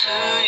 Kami